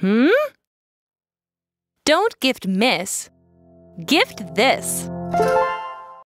Hmm? Don't gift miss, gift this.